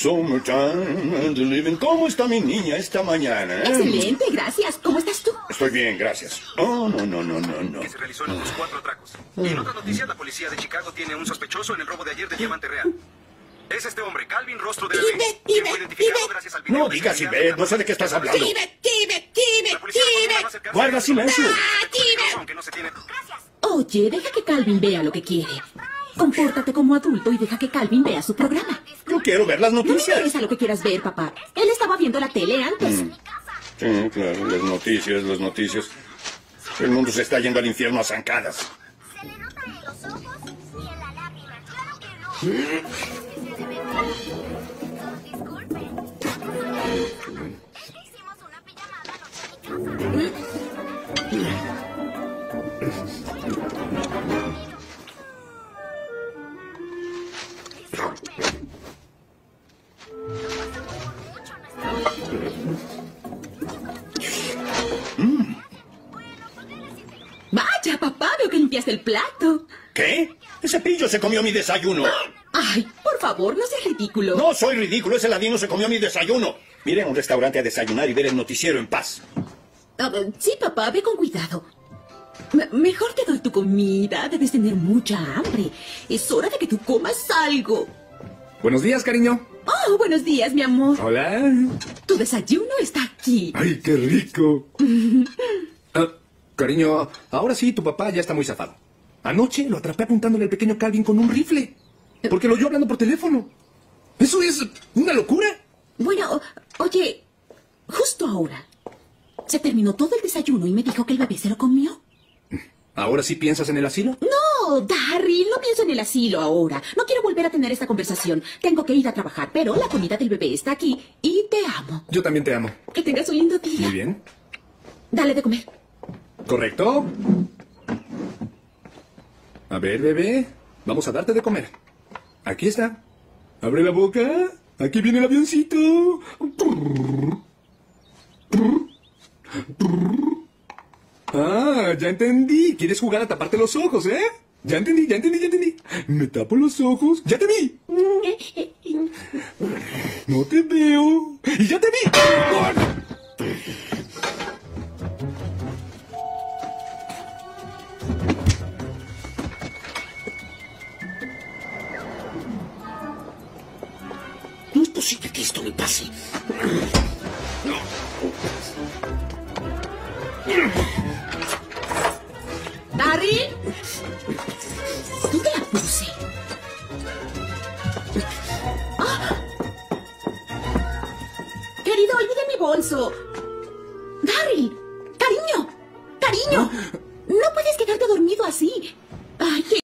Summertime and the living. ¿Cómo está mi niña esta mañana? eh? Excelente, gracias. ¿Cómo estás tú? Estoy bien, gracias. Oh, no, no, no, no, no. que se realizó en los cuatro atracos. Y en otras noticias, la policía de Chicago tiene un sospechoso en el robo de ayer de Diamante Real. Es este hombre, Calvin Rostro de Tibet, fue identificado Tibet. gracias al video No digas Tibet, no sé de qué estás hablando. Va a Tibet. acercarse Guarda silencio. ¡Ah, Tibet! Aunque no se tiene... Oye, deja que Calvin vea lo que quiere. Compórtate como adulto y deja que Calvin vea su programa. Quiero ver las No me noticias. interesa lo que quieras ver, papá. Él estaba viendo la tele antes. Sí, claro, las noticias, las noticias. El mundo se está yendo al infierno a zancadas. Se le nota en los ojos y en la lágrima. Claro que no. Ver. Disculpen. Hicimos una pijamada anoche en mi casa. Vaya, papá, veo que limpiaste el plato. ¿Qué? Ese pillo se comió mi desayuno. Ay, por favor, no seas ridículo. No soy ridículo, ese ladino se comió mi desayuno. Mire a un restaurante a desayunar y ver el noticiero en paz. Ah, sí, papá, ve con cuidado. Me- mejor te doy tu comida. Debes tener mucha hambre. Es hora de que tú comas algo. Buenos días, cariño. Oh, buenos días, mi amor. Hola. Tu desayuno está aquí. Ay, qué rico. Ah, cariño, ahora sí, tu papá ya está muy zafado. Anoche lo atrapé apuntándole al pequeño Calvin con un rifle. Porque lo oyó hablando por teléfono. Eso es una locura. Bueno, oye, justo ahora. Se terminó todo el desayuno y me dijo que el bebé se lo comió. ¿Ahora sí piensas en el asilo? No, Darryl, no pienso en el asilo ahora. No quiero volver a tener esta conversación. Tengo que ir a trabajar, pero la comida del bebé está aquí y te amo. Yo también te amo. Que tengas un lindo día. Muy bien. Dale de comer. ¿Correcto? A ver, bebé. Vamos a darte de comer. Aquí está. Abre la boca. Aquí viene el avioncito. Ah, ya entendí. ¿Quieres jugar a taparte los ojos, eh? Ya entendí, ya entendí, ya entendí. Me tapo los ojos. ¡Ya te vi! No te veo. ¡Y ya te vi! No es posible que esto me pase. ¿Darryl? Darryl, cariño, cariño. No puedes quedarte dormido así. Ay, qué